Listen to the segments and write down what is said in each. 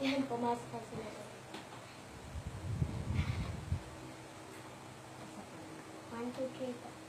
Yan, pumasok na sila. One, two, three, four.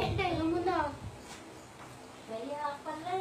Hindi, lumunok. Kaya pala